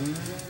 Mm-hmm.